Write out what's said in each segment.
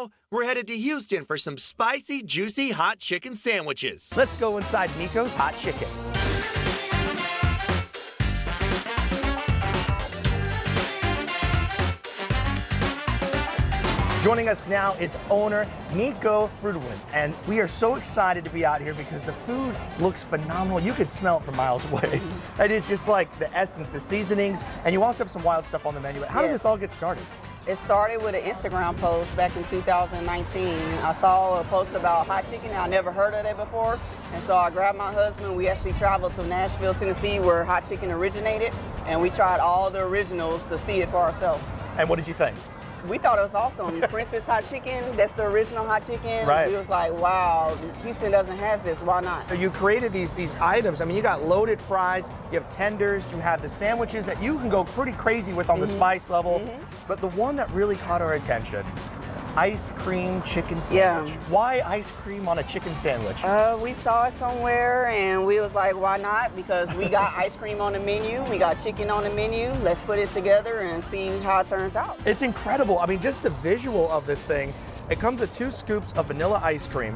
now, we're headed to Houston for some spicy, juicy hot chicken sandwiches. Let's go inside Mico's Hot Chicken. Joining us now is owner Nico Frudelin, and we are so excited to be out here because the food looks phenomenal. You can smell it from miles away. it is just like the essence, the seasonings, and you also have some wild stuff on the menu. How did this all get started? It started with an Instagram post back in 2019. I saw a post about hot chicken. I never heard of it before. And so I grabbed my husband. We actually traveled to Nashville, Tennessee, where hot chicken originated. And we tried all the originals to see it for ourselves. And what did you think? We thought it was awesome. Prince's Hot Chicken, that's the original hot chicken. Right. We was like, wow, Houston doesn't have this. Why not? You created these these items. I mean, you got loaded fries, you have tenders, you have the sandwiches that you can go pretty crazy with on the mm-hmm. spice level. Mm-hmm. But the one that really caught our attention, ice cream chicken Yeah. sandwich. Why ice cream on a chicken sandwich? Uh, we saw it somewhere and we was like, why not? Because we got ice cream on the menu, we got chicken on the menu. Let's put it together and see how it turns out. It's incredible. I mean, just the visual of this thing. It comes with two scoops of vanilla ice cream.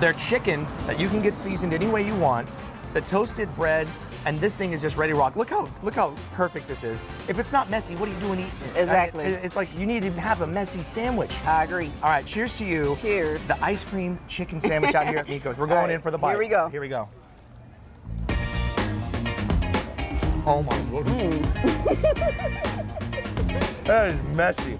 Their chicken that you can get seasoned any way you want. The toasted bread, and this thing is just ready to rock. Look how look how perfect this is. If it's not messy, what are you doing eating? Exactly. I mean, it's like you need to have a messy sandwich. I agree. All right, cheers to you. Cheers. The ice cream chicken sandwich out here at Mico's. We're going right, in for the bite. here we go. Here we go. Oh my goodness. that is messy.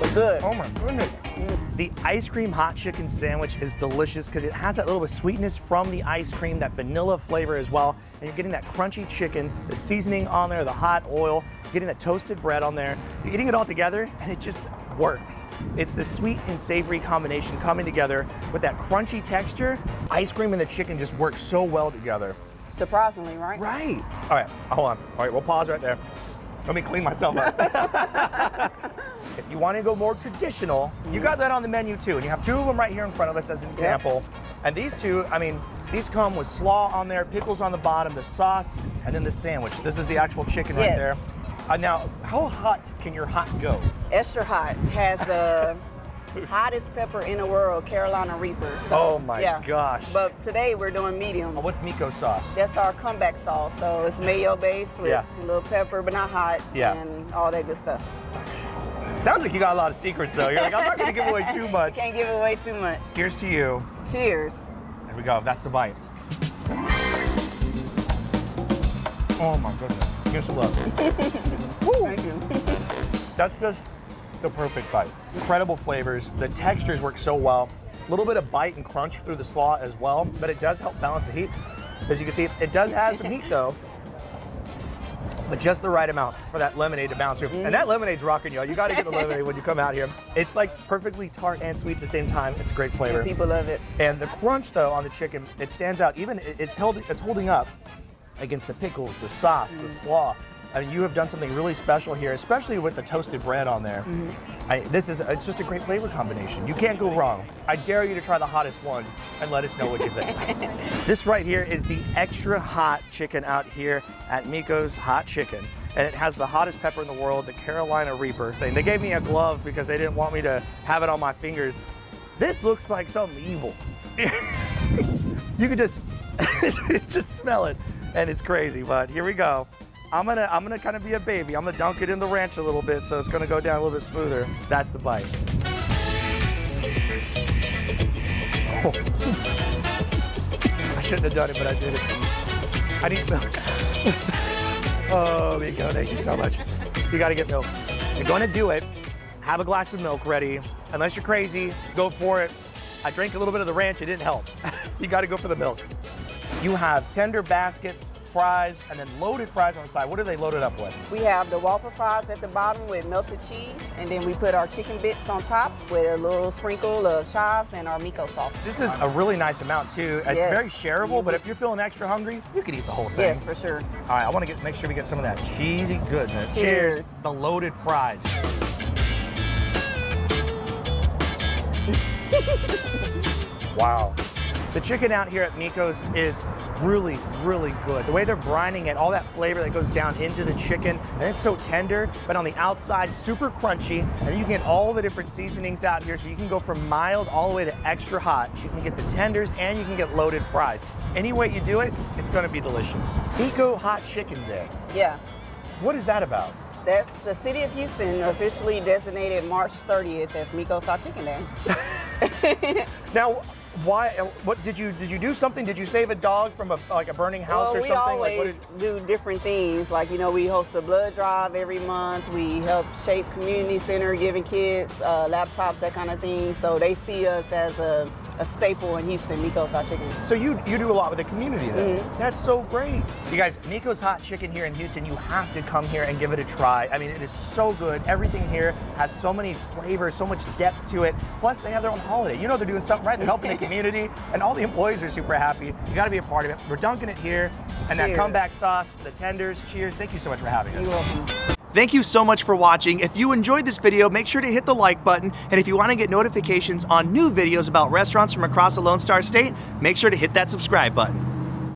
But good. Oh my goodness. Mm. The ice cream hot chicken sandwich is delicious because it has that little bit of sweetness from the ice cream, that vanilla flavor as well. And you're getting that crunchy chicken, the seasoning on there, the hot oil, getting that toasted bread on there. You're eating it all together and it just works. It's the sweet and savory combination coming together with that crunchy texture. Ice cream and the chicken just work so well together. Surprisingly, right? Right. All right, hold on. All right, we'll pause right there. Let me clean myself up. if you want to go more traditional, you got that on the menu too. And you have two of them right here in front of us as an example. And these two, I mean, these come with slaw on there, pickles on the bottom, the sauce, and then the sandwich. This is the actual chicken right there. Yes. Uh, now, how hot can your hot go? Extra hot has the hottest pepper in the world, Carolina Reaper. So, Oh my gosh. But today we're doing medium. Oh, what's Mico sauce? That's our comeback sauce. So it's mayo based with Yeah. a little pepper, but not hot, Yeah. and all that good stuff. Sounds like you got a lot of secrets though. You're like, I'm not going to give away too much. Can't give away too much. Here's to you. Cheers. There we go. That's the bite. Oh my goodness. Give me some love. Thank you. That's just the perfect bite. Incredible flavors. The textures work so well. A little bit of bite and crunch through the slaw as well, but it does help balance the heat. As you can see, it does have some heat though, but just the right amount for that lemonade to bounce through. And that mm. lemonade's rocking y'all. You got to get the lemonade when you come out here. It's like perfectly tart and sweet at the same time. It's a great flavor. People love it. And the crunch though on the chicken, it stands out. Even it's held, it's holding up against the pickles, the sauce, the slaw. I mean, you have done something really special here, especially with the toasted bread on there. Mm-hmm. I, this is, it's just a great flavor combination. You can't go wrong. I dare you to try the hottest one and let us know what you think. this right here is the extra hot chicken out here at Mico's Hot Chicken. And it has the hottest pepper in the world, the Carolina Reaper thing. They gave me a glove because they didn't want me to have it on my fingers. This looks like something evil. You could just, just smell it, and it's crazy. But here we go. I'm gonna, I'm gonna kind of be a baby. I'm gonna dunk it in the ranch a little bit, so it's gonna go down a little bit smoother. That's the bite. Oh. I shouldn't have done it, but I did it. I need milk. oh, Miko, thank you so much. You gotta get milk. You're gonna do it. Have a glass of milk ready. Unless you're crazy, go for it. I drank a little bit of the ranch, it didn't help. you gotta go for the milk. You have tender baskets, fries, and then loaded fries on the side. What are they loaded up with? We have the waffle fries at the bottom with melted cheese, and then we put our chicken bits on top with a little sprinkle of chives and our Mico sauce. This is a really nice amount too. It's Yes. very shareable, but if you're feeling extra hungry, you could eat the whole thing. Yes, for sure. All right, I want to get make sure we get some of that cheesy goodness. Cheers. The loaded fries. wow. The chicken out here at Mico's is really, really good. The way they're brining it, all that flavor that goes down into the chicken, and it's so tender, but on the outside, super crunchy. And you can get all the different seasonings out here, so you can go from mild all the way to extra hot. You can get the tenders and you can get loaded fries. Any way you do it, it's gonna be delicious. Eco Hot Chicken Day. Yeah. What is that about? That's the city of Houston officially designated March 30th as Mico's Hot Chicken Day. Now, why? What did you did you do something? Did you save a dog from a like a burning house well, or we something? Like, what always do different things. Like, you know, we host a blood drive every month. We help shape community center, giving kids uh, laptops, that kind of thing. So they see us as a, a staple in Houston, Mico's Hot Chicken. So you you do a lot with the community then. Mm-hmm. That's so great. You guys, Mico's Hot Chicken here in Houston, you have to come here and give it a try. I mean, it is so good. Everything here has so many flavors, so much depth to it. Plus, they have their own holiday. You know they're doing something right. They're helping the community, and all the employees are super happy. You got to be a part of it. We're dunking it here, and that comeback sauce, the tenders. Cheers! Thank you so much for having us. You're welcome. Thank you so much for watching. If you enjoyed this video, make sure to hit the like button. And if you want to get notifications on new videos about restaurants from across the Lone Star State, make sure to hit that subscribe button.